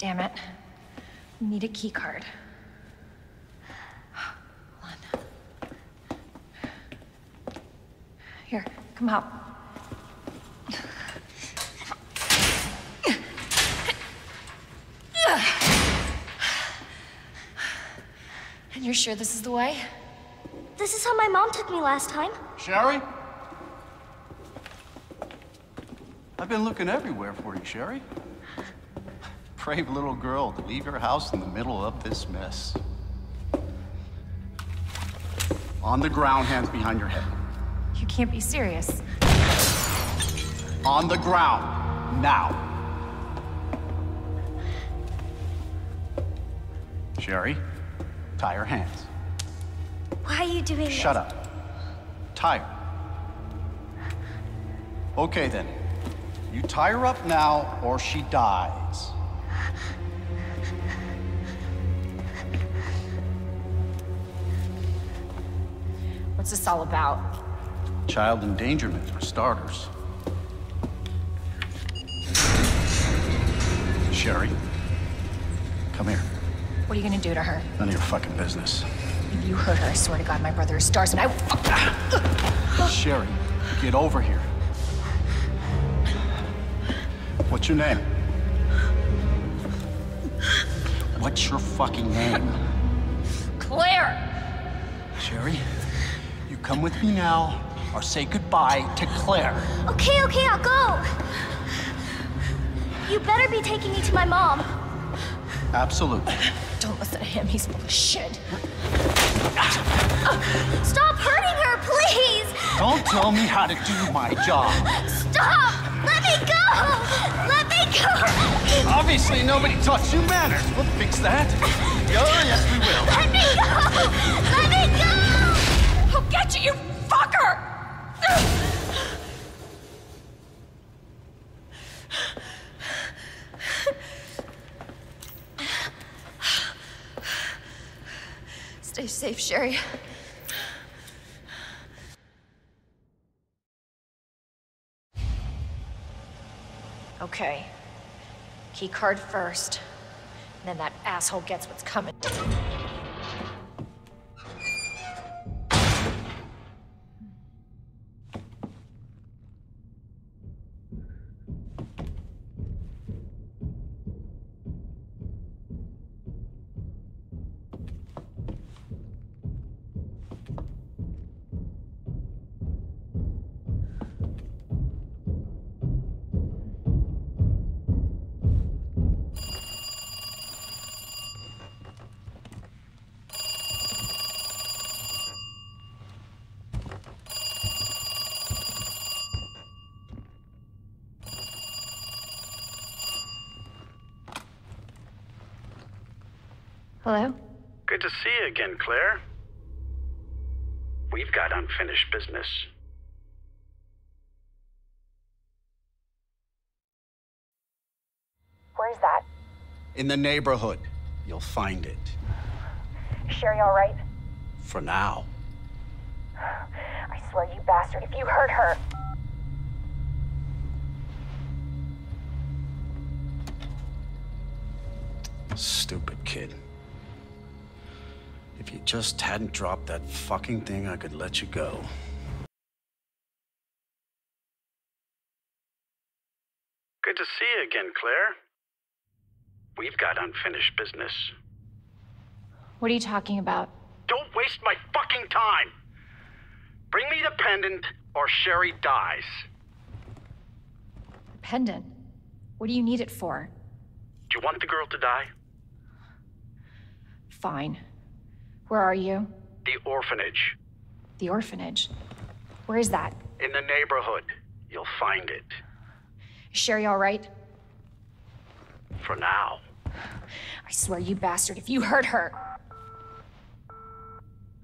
Damn it. We need a key card. Hold on. Here, come help. And you're sure this is the way? This is how my mom took me last time. Sherry? I've been looking everywhere for you, Sherry. Brave little girl to leave your house in the middle of this mess. On the ground, hands behind your head. You can't be serious. On the ground, now. Sherry, tie her hands. Why are you doing this? Shut up. Tie her. Okay then. You tie her up now or she dies. What's this all about? Child endangerment for starters. Sherry, come here. What are you gonna do to her? None of your fucking business. If you hurt her, I swear to God, my brother is S.T.A.R.S. and I. Sherry, get over here. What's your name? What's your fucking name? Claire! Sherry, come with me now or say goodbye to Claire. Okay, okay, I'll go. You better be taking me to my mom. Absolutely. Don't listen to him, he's full of shit. Stop hurting her, please! Don't tell me how to do my job. Stop! Let me go! Let me go! Obviously, nobody taught you manners. We'll fix that. Oh, yes, we will. Let me go! Let me go! I'll get you, you fucker! Stay safe, Sherry. Okay. Key card first. Then that asshole gets what's coming. Hello? Good to see you again, Claire. We've got unfinished business. Where's that? In the neighborhood, you'll find it. Sherry all right? For now. I swear, you bastard, if you hurt her. Stupid kid. If you just hadn't dropped that fucking thing, I could let you go. Good to see you again, Claire. We've got unfinished business. What are you talking about? Don't waste my fucking time! Bring me the pendant, or Sherry dies. Pendant? What do you need it for? Do you want the girl to die? Fine. Where are you? The orphanage. The orphanage. Where is that? In the neighborhood. You'll find it. Is Sherry all right? For now. I swear, you bastard, if you hurt her.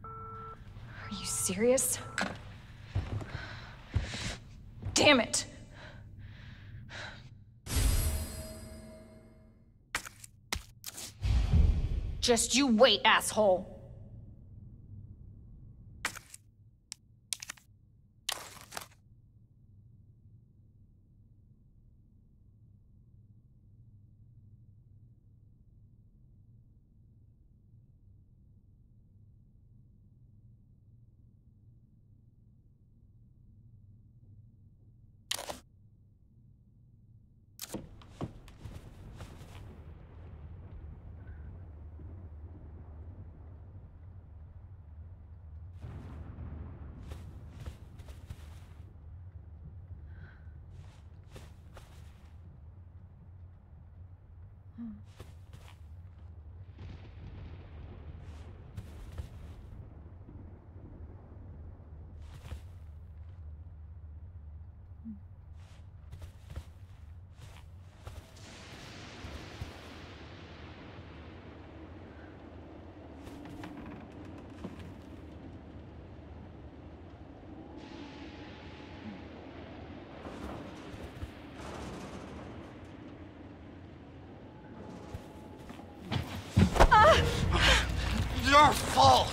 Are you serious? Damn it! Just you wait, asshole! Mm. Your fault!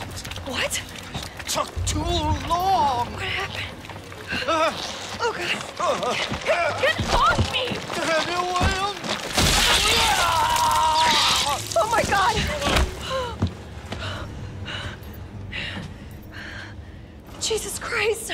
What? Took too long! What happened? Uh, oh god. Uh, Get off me! Oh my god! Jesus Christ!